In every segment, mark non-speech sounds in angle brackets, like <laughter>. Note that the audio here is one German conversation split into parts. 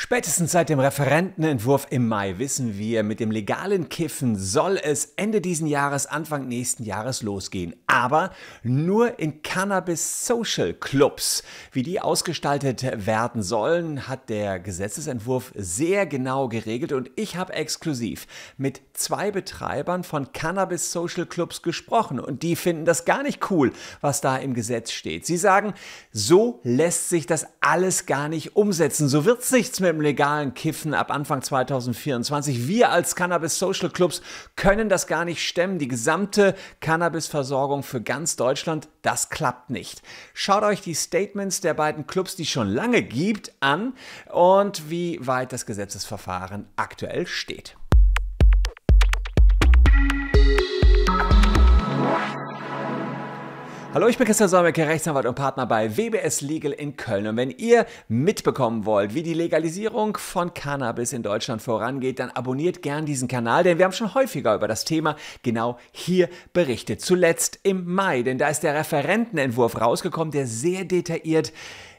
Spätestens seit dem Referentenentwurf im Mai wissen wir, mit dem legalen Kiffen soll es Ende diesen Jahres, Anfang nächsten Jahres losgehen. Aber nur in Cannabis Social Clubs. Wie die ausgestaltet werden sollen, hat der Gesetzesentwurf sehr genau geregelt und ich habe exklusiv mit zwei Betreibern von Cannabis Social Clubs gesprochen und die finden das gar nicht cool, was da im Gesetz steht. Sie sagen, so lässt sich das alles gar nicht umsetzen. So wird es nichts mehr mit dem legalen Kiffen ab Anfang 2024. Wir als Cannabis Social Clubs können das gar nicht stemmen. Die gesamte Cannabisversorgung für ganz Deutschland, das klappt nicht. Schaut euch die Statements der beiden Clubs, die es schon lange gibt, an und wie weit das Gesetzesverfahren aktuell steht. Hallo, ich bin Christian Solmecke, Rechtsanwalt und Partner bei WBS Legal in Köln. Und wenn ihr mitbekommen wollt, wie die Legalisierung von Cannabis in Deutschland vorangeht, dann abonniert gern diesen Kanal, denn wir haben schon häufiger über das Thema genau hier berichtet. Zuletzt im Mai, denn da ist der Referentenentwurf rausgekommen, der sehr detailliert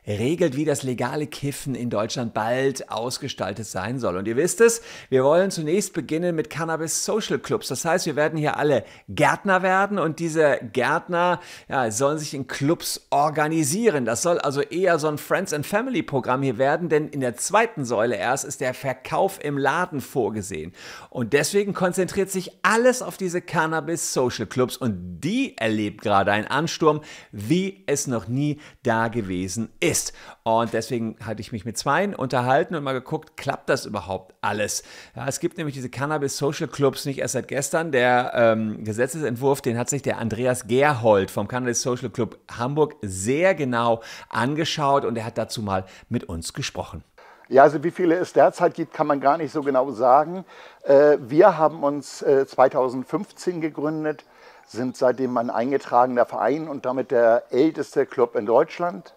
regelt, wie das legale Kiffen in Deutschland bald ausgestaltet sein soll. Und ihr wisst es, wir wollen zunächst beginnen mit Cannabis Social Clubs. Das heißt, wir werden hier alle Gärtner werden und diese Gärtner ja, sollen sich in Clubs organisieren. Das soll also eher so ein Friends and Family Programm hier werden, denn in der zweiten Säule erst ist der Verkauf im Laden vorgesehen. Und deswegen konzentriert sich alles auf diese Cannabis Social Clubs und die erlebt gerade einen Ansturm, wie es noch nie da gewesen ist ist. Und deswegen hatte ich mich mit Zweien unterhalten und mal geguckt, klappt das überhaupt alles? Ja, es gibt nämlich diese Cannabis Social Clubs nicht erst seit gestern. Der ähm, Gesetzesentwurf, den hat sich der Andreas Gerhold vom Cannabis Social Club Hamburg sehr genau angeschaut und er hat dazu mal mit uns gesprochen. Ja, also wie viele es derzeit gibt, kann man gar nicht so genau sagen. Äh, wir haben uns 2015 äh, gegründet, sind seitdem ein eingetragener Verein und damit der älteste Club in Deutschland.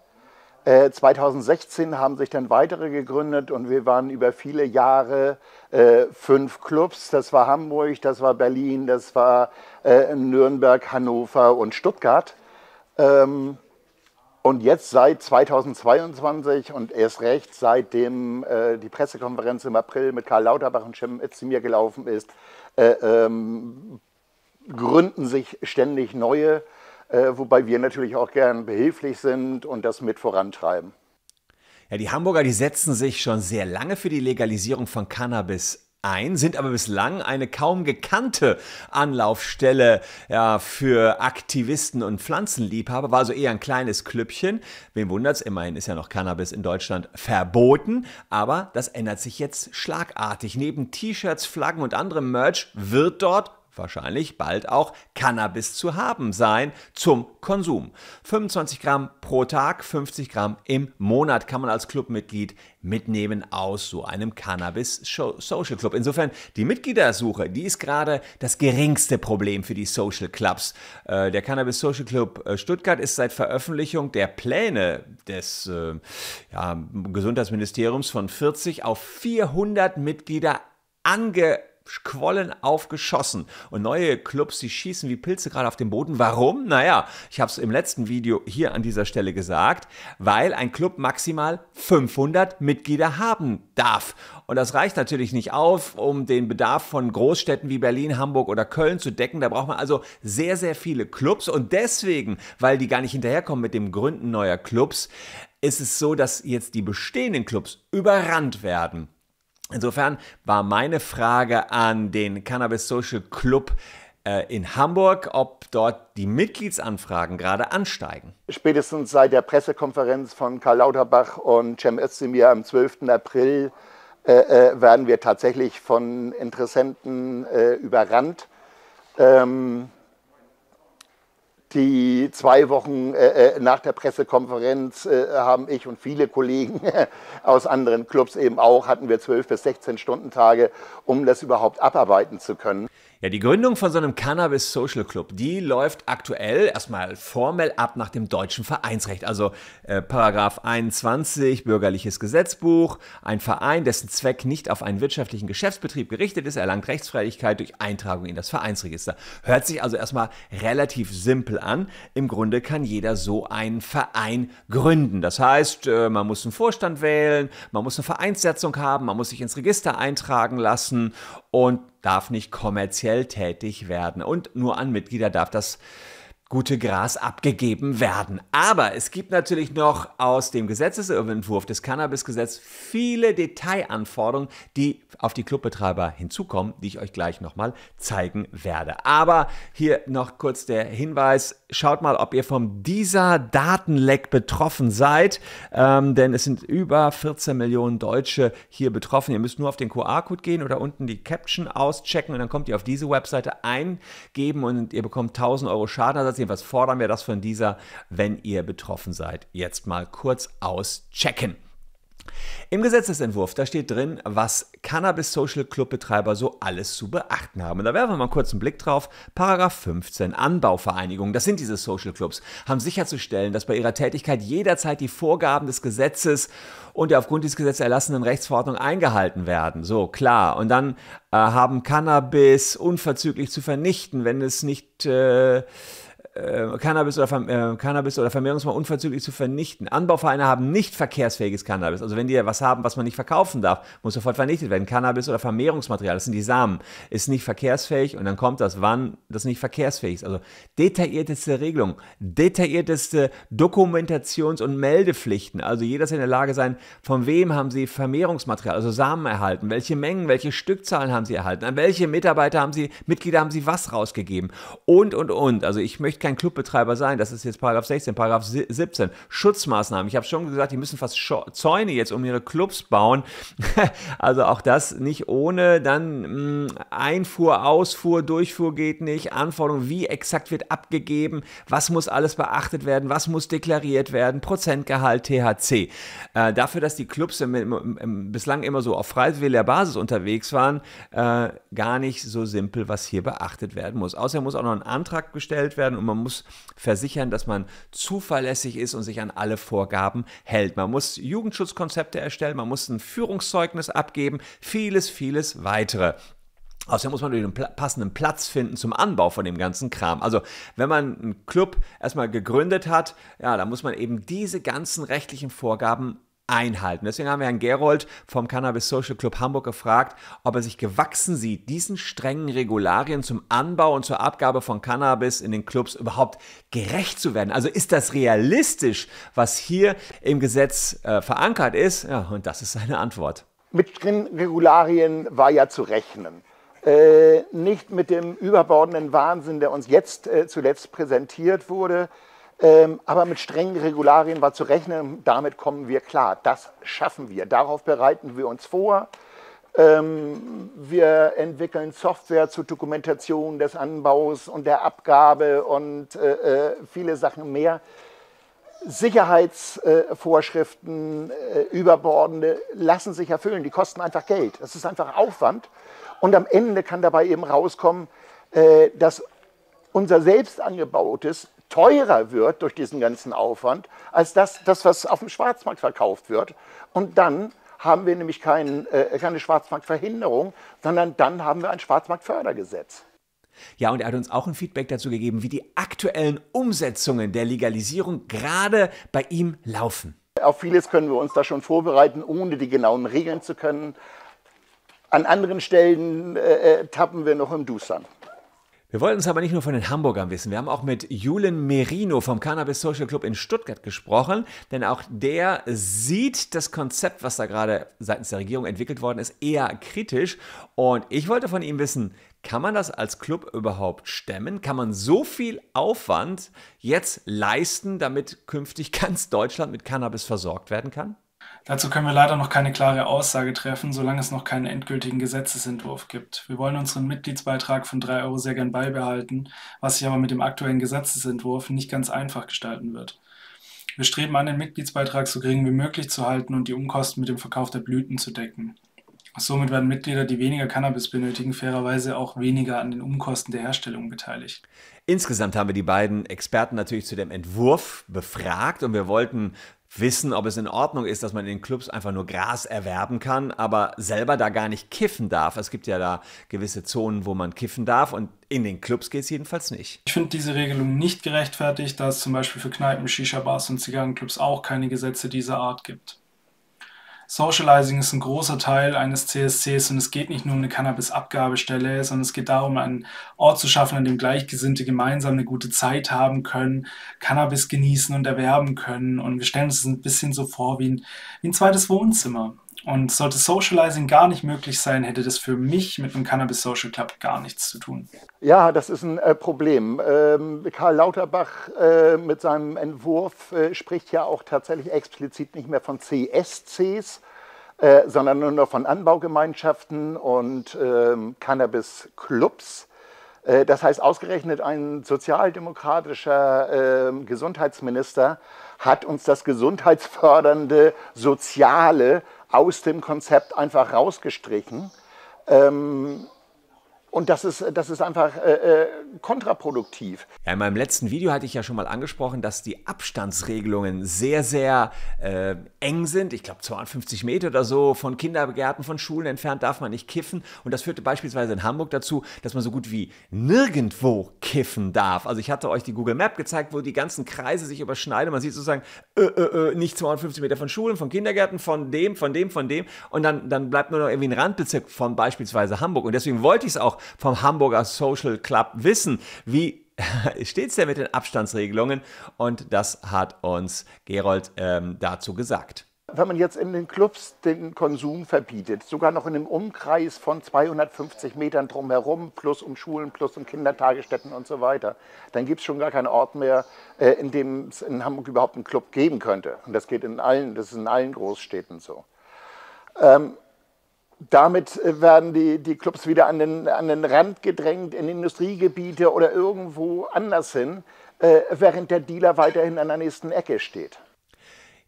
2016 äh, haben sich dann weitere gegründet und wir waren über viele Jahre äh, fünf Clubs. Das war Hamburg, das war Berlin, das war äh, Nürnberg, Hannover und Stuttgart. Ähm, und jetzt seit 2022 und erst recht seitdem äh, die Pressekonferenz im April mit Karl Lauterbach und Cem Özdemir gelaufen ist, äh, ähm, gründen sich ständig neue äh, wobei wir natürlich auch gern behilflich sind und das mit vorantreiben. Ja, die Hamburger, die setzen sich schon sehr lange für die Legalisierung von Cannabis ein, sind aber bislang eine kaum gekannte Anlaufstelle ja, für Aktivisten und Pflanzenliebhaber, war also eher ein kleines Klüppchen. Wem wundert's? Immerhin ist ja noch Cannabis in Deutschland verboten, aber das ändert sich jetzt schlagartig. Neben T-Shirts, Flaggen und anderem Merch wird dort wahrscheinlich bald auch Cannabis zu haben sein zum Konsum. 25 Gramm pro Tag, 50 Gramm im Monat kann man als Clubmitglied mitnehmen aus so einem Cannabis Social Club. Insofern die Mitgliedersuche, die ist gerade das geringste Problem für die Social Clubs. Äh, der Cannabis Social Club äh, Stuttgart ist seit Veröffentlichung der Pläne des äh, ja, Gesundheitsministeriums von 40 auf 400 Mitglieder ange Quollen aufgeschossen. Und neue Clubs, die schießen wie Pilze gerade auf den Boden. Warum? Naja, ich habe es im letzten Video hier an dieser Stelle gesagt, weil ein Club maximal 500 Mitglieder haben darf. Und das reicht natürlich nicht auf, um den Bedarf von Großstädten wie Berlin, Hamburg oder Köln zu decken. Da braucht man also sehr, sehr viele Clubs. Und deswegen, weil die gar nicht hinterherkommen mit dem Gründen neuer Clubs, ist es so, dass jetzt die bestehenden Clubs überrannt werden Insofern war meine Frage an den Cannabis Social Club äh, in Hamburg, ob dort die Mitgliedsanfragen gerade ansteigen. Spätestens seit der Pressekonferenz von Karl Lauterbach und Cem Özdemir am 12. April äh, äh, werden wir tatsächlich von Interessenten äh, überrannt. Ähm, die zwei Wochen äh, äh, nach der Pressekonferenz äh, haben ich und viele Kollegen <laughs> aus anderen Clubs eben auch, hatten wir 12 bis 16 Stunden Tage, um das überhaupt abarbeiten zu können. Ja, die Gründung von so einem Cannabis Social Club, die läuft aktuell erstmal formell ab nach dem deutschen Vereinsrecht. Also äh, Paragraph 21 Bürgerliches Gesetzbuch. Ein Verein, dessen Zweck nicht auf einen wirtschaftlichen Geschäftsbetrieb gerichtet ist, erlangt Rechtsfreiheit durch Eintragung in das Vereinsregister. Hört sich also erstmal relativ simpel an. Im Grunde kann jeder so einen Verein gründen. Das heißt, äh, man muss einen Vorstand wählen, man muss eine Vereinssetzung haben, man muss sich ins Register eintragen lassen und darf nicht kommerziell tätig werden. Und nur an Mitglieder darf das gute Gras abgegeben werden. Aber es gibt natürlich noch aus dem Gesetzesentwurf des Cannabisgesetzes viele Detailanforderungen, die auf die Clubbetreiber hinzukommen, die ich euch gleich nochmal zeigen werde. Aber hier noch kurz der Hinweis, schaut mal, ob ihr vom dieser Datenleck betroffen seid, ähm, denn es sind über 14 Millionen Deutsche hier betroffen. Ihr müsst nur auf den QR-Code gehen oder unten die Caption auschecken und dann kommt ihr auf diese Webseite eingeben und ihr bekommt 1000 Euro Schadenersatz Jedenfalls fordern wir das von dieser, wenn ihr betroffen seid. Jetzt mal kurz auschecken. Im Gesetzesentwurf, da steht drin, was Cannabis Social Club Betreiber so alles zu beachten haben. Und da werfen wir mal kurz einen Blick drauf. Paragraph 15, Anbauvereinigungen, das sind diese Social Clubs, haben sicherzustellen, dass bei ihrer Tätigkeit jederzeit die Vorgaben des Gesetzes und der aufgrund dieses Gesetzes erlassenen Rechtsverordnung eingehalten werden. So, klar. Und dann äh, haben Cannabis unverzüglich zu vernichten, wenn es nicht... Äh, äh, Cannabis, oder, äh, oder Vermehrungsmittel unverzüglich zu vernichten. Anbauvereine haben nicht verkehrsfähiges Cannabis. Also wenn die was haben, was man nicht verkaufen darf, muss sofort vernichtet werden. Cannabis oder Vermehrungsmaterial, das sind die Samen, ist nicht verkehrsfähig und dann kommt das, wann das nicht verkehrsfähig ist. Also detaillierteste Regelung, detaillierteste Dokumentations- und Meldepflichten. Also jeder ist in der Lage sein, von wem haben sie Vermehrungsmaterial, also Samen erhalten, welche Mengen, welche Stückzahlen haben sie erhalten, an welche Mitarbeiter haben sie, Mitglieder haben sie was rausgegeben und, und, und. Also ich möchte kein Clubbetreiber sein. Das ist jetzt Paragraph 16, Paragraph 17. Schutzmaßnahmen. Ich habe schon gesagt, die müssen fast Zäune jetzt um ihre Clubs bauen. <laughs> also auch das nicht ohne. Dann mh, hm, Einfuhr, Ausfuhr, Durchfuhr geht nicht. Anforderungen, wie exakt wird abgegeben, was muss alles beachtet werden, was muss deklariert werden, Prozentgehalt, THC. Äh, dafür, dass die Clubs im, im, im, bislang immer so auf freiwilliger Basis unterwegs waren, äh, gar nicht so simpel, was hier beachtet werden muss. Außerdem muss auch noch ein Antrag gestellt werden und man muss versichern, dass man zuverlässig ist und sich an alle Vorgaben hält. Man muss Jugendschutzkonzepte erstellen, man muss ein Führungszeugnis abgeben, vieles, vieles weitere. Außerdem muss man einen passenden Platz finden zum Anbau von dem ganzen Kram. Also, wenn man einen Club erstmal gegründet hat, ja, da muss man eben diese ganzen rechtlichen Vorgaben einhalten. Deswegen haben wir Herrn Gerold vom Cannabis Social Club Hamburg gefragt, ob er sich gewachsen sieht, diesen strengen Regularien zum Anbau und zur Abgabe von Cannabis in den Clubs überhaupt gerecht zu werden. Also ist das realistisch, was hier im Gesetz äh, verankert ist? Ja, und das ist seine Antwort. Mit strengen Regularien war ja zu rechnen. Äh, nicht mit dem überbordenden Wahnsinn, der uns jetzt äh, zuletzt präsentiert wurde, aber mit strengen Regularien war zu rechnen, damit kommen wir klar. Das schaffen wir. Darauf bereiten wir uns vor. Ähm, wir entwickeln Software zur Dokumentation des Anbaus und der Abgabe und äh, äh viele Sachen mehr. Sicherheitsvorschriften, äh, überbordende, lassen sich erfüllen. Die kosten einfach Geld. Das ist einfach Aufwand. Und am Ende kann dabei eben rauskommen, dass unser selbst angebautes teurer wird durch diesen ganzen Aufwand, als das, das was auf dem Schwarzmarkt verkauft wird. Und dann haben wir nämlich kein, äh, keine Schwarzmarktverhinderung, sondern dann haben wir ein Schwarzmarktfördergesetz. Ja, und er hat uns auch ein Feedback dazu gegeben, wie die aktuellen Umsetzungen der Legalisierung gerade bei ihm laufen. Auf vieles können wir uns da schon vorbereiten, ohne die genauen Regeln zu können. An anderen Stellen äh, äh tappen wir noch im Dusern. Wir wollten es aber nicht nur von den Hamburgern wissen. Wir haben auch mit Julen Merino vom Cannabis Social Club in Stuttgart gesprochen, denn auch der sieht das Konzept, was da gerade seitens der Regierung entwickelt worden ist, eher kritisch. Und ich wollte von ihm wissen, kann man das als Club überhaupt stemmen? Kann man so viel Aufwand jetzt leisten, damit künftig <laughs> ganz Deutschland mit Cannabis versorgt werden kann? Dazu können wir leider noch keine klare Aussage treffen, solange es noch keinen endgültigen Gesetzesentwurf gibt. Wir wollen unseren Mitgliedsbeitrag von 3 Euro sehr gern beibehalten, was sich aber mit dem aktuellen Gesetzesentwurf nicht ganz einfach gestalten wird. Wir streben an, den Mitgliedsbeitrag so gering wie möglich zu halten und die Umkosten mit dem Verkauf der Blüten zu decken. Somit werden Mitglieder, die weniger Cannabis benötigen, fairerweise auch weniger an den Umkosten der Herstellung beteiligt. Insgesamt haben wir die beiden Experten natürlich zu dem Entwurf befragt und wir wollten wissen, ob es in Ordnung ist, dass man in den Clubs einfach nur Gras erwerben kann, aber selber da gar nicht kiffen darf. Es gibt ja da gewisse Zonen, wo man kiffen darf und in den Clubs geht es jedenfalls nicht. Ich finde diese Regelung nicht gerechtfertigt, da es zum Beispiel für Kneipen, Shisha-Bars und Zigarrenclubs auch keine Gesetze dieser Art gibt. Socializing ist ein großer Teil eines CSCs und es geht nicht nur um eine Cannabis-Abgabestelle, sondern es geht darum, einen Ort zu schaffen, an dem Gleichgesinnte gemeinsam eine gute Zeit haben können, Cannabis genießen und erwerben können. Und wir stellen uns das ein bisschen so vor wie ein, wie ein zweites Wohnzimmer. Und sollte Socializing gar nicht möglich sein, hätte das für mich mit einem Cannabis Social Club gar nichts zu tun. Ja, das ist ein äh, Problem. Ähm, Karl Lauterbach äh, mit seinem Entwurf äh, spricht ja auch tatsächlich explizit nicht mehr von CSCs, äh, sondern nur noch von Anbaugemeinschaften und ähm, Cannabis-Clubs. Äh, das heißt, ausgerechnet ein sozialdemokratischer ähm, Gesundheitsminister hat uns das gesundheitsfördernde Soziale aus dem Konzept einfach rausgestrichen. Ähm, und das ist, das ist einfach äh, äh, kontraproduktiv. Ja, in meinem letzten Video hatte ich ja schon mal angesprochen, dass die Abstandsregelungen sehr, sehr äh, eng sind. Ich glaube, 250 Meter oder so von Kindergärten, von Schulen entfernt darf man nicht kiffen. Und das führte beispielsweise in Hamburg dazu, dass man so gut wie nirgendwo kiffen darf. Also ich hatte euch die Google Map gezeigt, wo die ganzen Kreise sich überschneiden. Man sieht sozusagen äh, äh, äh nicht 250 Meter von Schulen, von Kindergärten, von dem, von dem, von dem. Und dann, dann bleibt nur noch irgendwie ein Randbezirk von beispielsweise Hamburg. Und deswegen wollte ich es auch vom Hamburger Social Club wissen. Wie <laughs> steht es denn mit den Abstandsregelungen? Und das hat uns Gerold ähm, dazu gesagt. Wenn man jetzt in den Clubs den Konsum verbietet, sogar noch in einem Umkreis von 250 Metern drumherum, plus um Schulen, plus um Kindertagesstätten und so weiter, dann gibt es schon gar keinen Ort mehr, äh, in dem es in Hamburg überhaupt einen Club geben könnte. Und das geht in allen, das ist in allen Großstädten so. Ähm, damit äh, werden die, die Clubs wieder an den, an den Rand gedrängt, in Industriegebiete oder irgendwo anders hin, äh, während der Dealer weiterhin an der nächsten Ecke steht.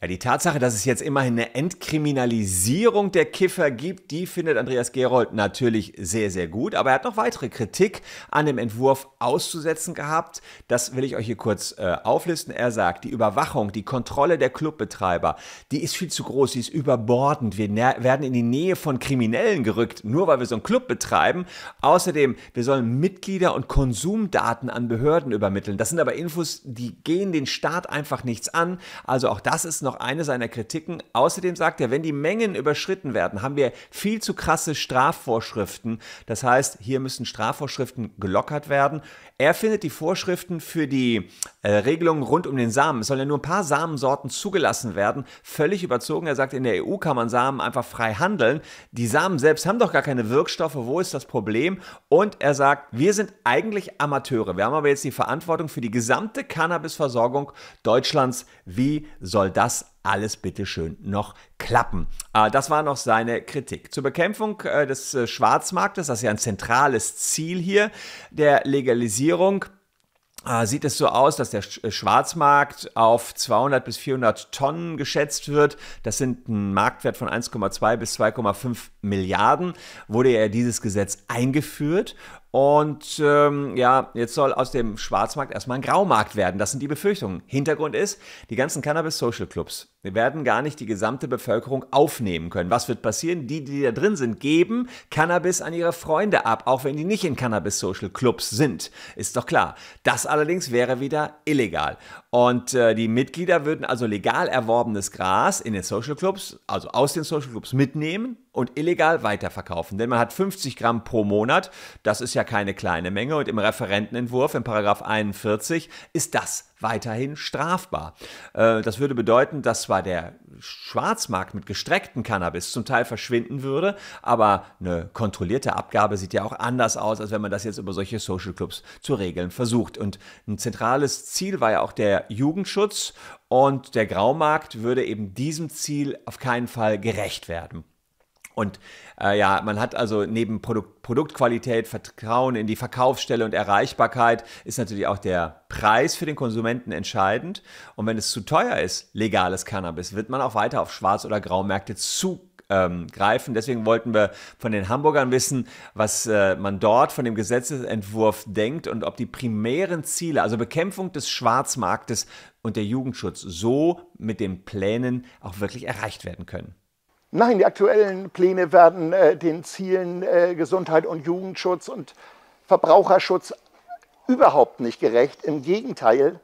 Ja, die Tatsache, dass es jetzt immerhin eine Entkriminalisierung der Kiffer gibt, die findet Andreas Gerold natürlich sehr, sehr gut. Aber er hat noch weitere Kritik an dem Entwurf auszusetzen gehabt. Das will ich euch hier kurz äh, auflisten. Er sagt, die Überwachung, die Kontrolle der Clubbetreiber, die ist viel zu groß, die ist überbordend. Wir werden in die Nähe von Kriminellen gerückt, nur weil wir so einen Club betreiben. Außerdem, wir sollen Mitglieder und Konsumdaten an Behörden übermitteln. Das sind aber Infos, die gehen den Staat einfach nichts an. Also auch das ist noch eine seiner Kritiken. Außerdem sagt er, wenn die Mengen überschritten werden, haben wir viel zu krasse Strafvorschriften. Das heißt, hier müssen Strafvorschriften gelockert werden. Er findet die Vorschriften für die äh, Regelungen rund um den Samen, es sollen ja nur ein paar Samensorten zugelassen werden, völlig überzogen. Er sagt, in der EU kann man Samen einfach frei handeln. Die Samen selbst haben doch gar keine Wirkstoffe. Wo ist das Problem? Und er sagt, wir sind eigentlich Amateure. Wir haben aber jetzt die Verantwortung für die gesamte Cannabisversorgung Deutschlands. Wie soll das alles bitteschön noch klappen. Äh, das war noch seine Kritik. Zur Bekämpfung äh, des äh, Schwarzmarktes, das ist ja ein zentrales Ziel hier der Legalisierung, sieht es so aus, dass der Schwarzmarkt auf 200 bis 400 Tonnen geschätzt wird. Das sind ein Marktwert von 1,2 bis 2,5 Milliarden. Wurde ja dieses Gesetz eingeführt und ähm, ja, jetzt soll aus dem Schwarzmarkt erstmal ein Graumarkt werden. Das sind die Befürchtungen. Hintergrund ist, die ganzen Cannabis-Social Clubs werden gar nicht die gesamte Bevölkerung aufnehmen können. Was wird passieren? Die, die da drin sind, geben Cannabis an ihre Freunde ab, auch wenn die nicht in Cannabis-Social Clubs sind. Ist doch klar. Das allerdings wäre wieder illegal. Und äh, die Mitglieder würden also legal erworbenes Gras in den Social Clubs, also aus den Social Clubs mitnehmen und illegal weiterverkaufen. Denn man hat 50 Gramm pro Monat. Das ist ja keine kleine Menge. Und im Referentenentwurf, in Paragraph 41, ist das weiterhin strafbar. Äh, das würde bedeuten, dass zwar der Schwarzmarkt mit gestrecktem Cannabis zum Teil verschwinden würde, aber eine kontrollierte Abgabe sieht ja auch anders aus, als wenn man das jetzt über solche Social Clubs zu regeln versucht. Und ein zentrales Ziel war ja auch der Jugendschutz und der Graumarkt würde eben diesem Ziel auf keinen Fall gerecht werden. Und äh, ja, man hat also neben Produkt, Produktqualität, Vertrauen in die Verkaufsstelle und Erreichbarkeit ist natürlich auch der Preis für den Konsumenten entscheidend. Und wenn es zu teuer ist, legales Cannabis, wird man auch weiter auf Schwarz- oder Graumärkte zu ähm. Deswegen wollten wir von den Hamburgern wissen, was äh, man dort von dem Gesetzesentwurf denkt und ob die primären Ziele, also Bekämpfung des Schwarzmarktes und der Jugendschutz, so mit den Plänen auch wirklich erreicht werden können. Nein, die aktuellen Pläne werden äh, den Zielen äh, Gesundheit und Jugendschutz und Verbraucherschutz überhaupt nicht gerecht. Im Gegenteil,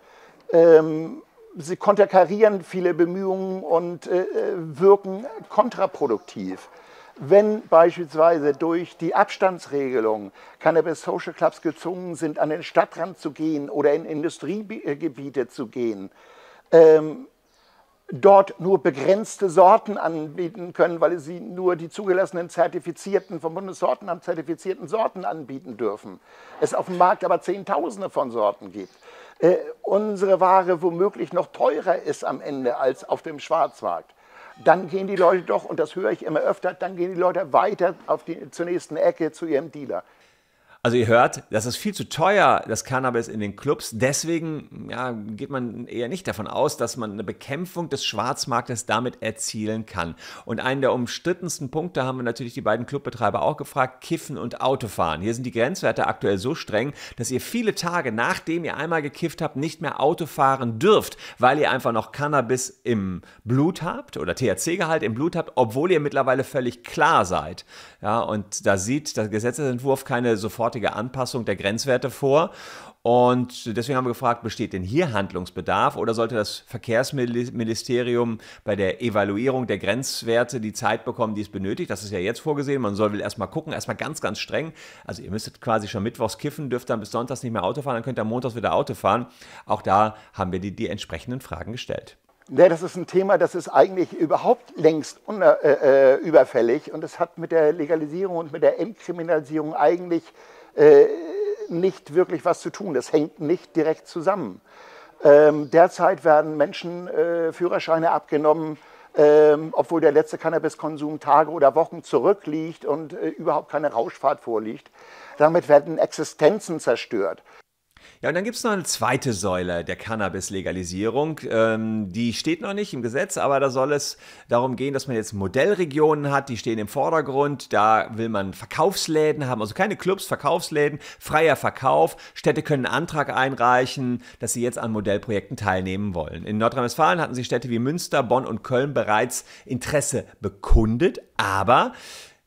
ähm, sie konterkarieren viele Bemühungen und äh, wirken kontraproduktiv. Wenn beispielsweise durch die Abstandsregelung Cannabis Social Clubs gezwungen sind, an den Stadtrand zu gehen oder in Industriegebiete zu gehen, ähm, dort nur begrenzte Sorten anbieten können, weil sie nur die zugelassenen zertifizierten, vom Bundessortenamt zertifizierten Sorten anbieten dürfen. Es auf dem Markt aber Zehntausende von Sorten gibt. Äh, unsere Ware womöglich noch teurer ist am Ende als auf dem Schwarzmarkt. Dann gehen die Leute doch, und das höre ich immer öfter, dann gehen die Leute weiter auf die, zur nächsten Ecke zu ihrem Dealer. Also ihr hört, das ist viel zu teuer, das Cannabis in den Clubs. Deswegen ja, geht man eher nicht davon aus, dass man eine Bekämpfung des Schwarzmarktes damit erzielen kann. Und einen der umstrittensten Punkte haben wir natürlich die beiden Clubbetreiber auch gefragt, Kiffen und Autofahren. Hier sind die Grenzwerte aktuell so streng, dass ihr viele Tage, nachdem ihr einmal gekifft habt, nicht mehr Auto fahren dürft, weil ihr einfach noch Cannabis im Blut habt oder THC-Gehalt im Blut habt, obwohl ihr mittlerweile völlig klar seid. Ja, und da sieht der Gesetzesentwurf keine sofort sofortige Anpassung der Grenzwerte vor. Und deswegen haben wir gefragt, besteht denn hier Handlungsbedarf oder sollte das Verkehrsministerium bei der Evaluierung der Grenzwerte die Zeit bekommen, die es benötigt? Das ist ja jetzt vorgesehen. Man soll will erstmal gucken, erstmal ganz, ganz streng. Also ihr müsstet quasi schon mittwochs kiffen, dürft dann bis sonntags nicht mehr Auto fahren, dann könnt ihr montags wieder Auto fahren. Auch da haben wir die, die entsprechenden Fragen gestellt. Ja, das ist ein Thema, das ist eigentlich überhaupt längst äh, äh überfällig und es hat mit der Legalisierung und mit der Entkriminalisierung eigentlich äh, nicht wirklich was zu tun. Das hängt nicht direkt zusammen. Ähm, derzeit werden Menschen äh, Führerscheine abgenommen, ähm, obwohl der letzte Cannabiskonsum Tage oder Wochen zurückliegt und äh, überhaupt keine Rauschfahrt vorliegt. Damit werden Existenzen zerstört. Ja, und dann gibt es noch eine zweite Säule der Cannabis-Legalisierung. Ähm, die steht noch nicht im Gesetz, aber da soll es darum gehen, dass man jetzt Modellregionen hat, die stehen im Vordergrund. Da will man Verkaufsläden haben, also keine Clubs, Verkaufsläden, freier Verkauf. Städte können einen Antrag einreichen, dass sie jetzt an Modellprojekten teilnehmen wollen. In Nordrhein-Westfalen hatten sich Städte wie Münster, Bonn und Köln bereits Interesse bekundet, aber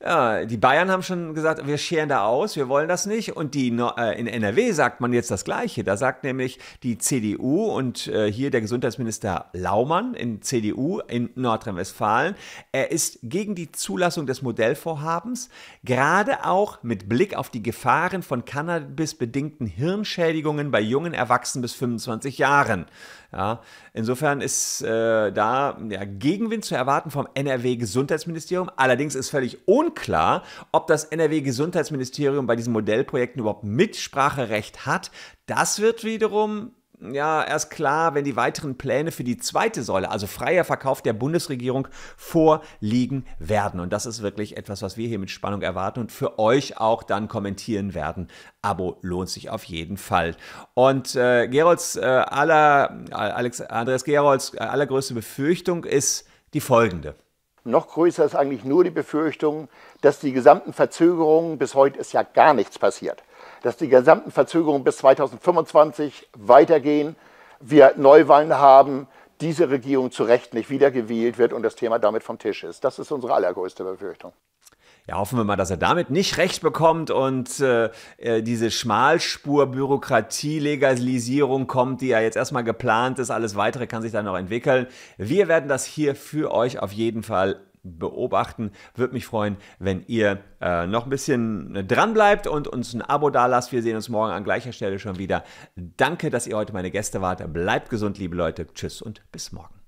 ja, die Bayern haben schon gesagt, wir scheren da aus, wir wollen das nicht. Und die, äh, in NRW sagt man jetzt das Gleiche. Da sagt nämlich die CDU und äh, hier der Gesundheitsminister Laumann in CDU in Nordrhein-Westfalen, er ist gegen die Zulassung des Modellvorhabens, gerade auch mit Blick auf die Gefahren von cannabisbedingten Hirnschädigungen bei jungen Erwachsenen bis 25 Jahren. Ja, insofern ist äh, da ja, Gegenwind zu erwarten vom NRW-Gesundheitsministerium. Allerdings ist völlig unklar, ob das NRW-Gesundheitsministerium bei diesen Modellprojekten überhaupt Mitspracherecht hat. Das wird wiederum ja erst klar, wenn die weiteren Pläne für die zweite Säule, also freier Verkauf der Bundesregierung, vorliegen werden. Und das ist wirklich etwas, was wir hier mit Spannung erwarten und für euch auch dann kommentieren werden. Abo lohnt sich auf jeden Fall. Und äh, Gerolds äh, aller, Alex, Andreas Gerolds äh, allergrößte Befürchtung ist die folgende. Noch größer ist eigentlich nur die Befürchtung, dass die gesamten Verzögerungen, bis heute ist ja gar nichts passiert, dass die gesamten Verzögerungen bis 2025 weitergehen, wir Neuwahlen haben, diese Regierung zu Recht nicht wiedergewählt wird und das Thema damit vom Tisch ist. Das ist unsere allergrößte Befürchtung. Ja, hoffen wir mal, dass er damit nicht recht bekommt und äh, äh diese Schmalspur-Bürokratie-Legalisierung kommt, die ja jetzt erstmal geplant ist. Alles weitere kann sich dann noch entwickeln. Wir werden das hier für euch auf jeden Fall beobachten. Würde mich freuen, wenn ihr äh, noch ein bisschen dran bleibt und uns ein Abo da lasst. Wir sehen uns morgen an gleicher Stelle schon wieder. Danke, dass ihr heute meine Gäste wart. Bleibt gesund, liebe Leute. Tschüss und bis morgen.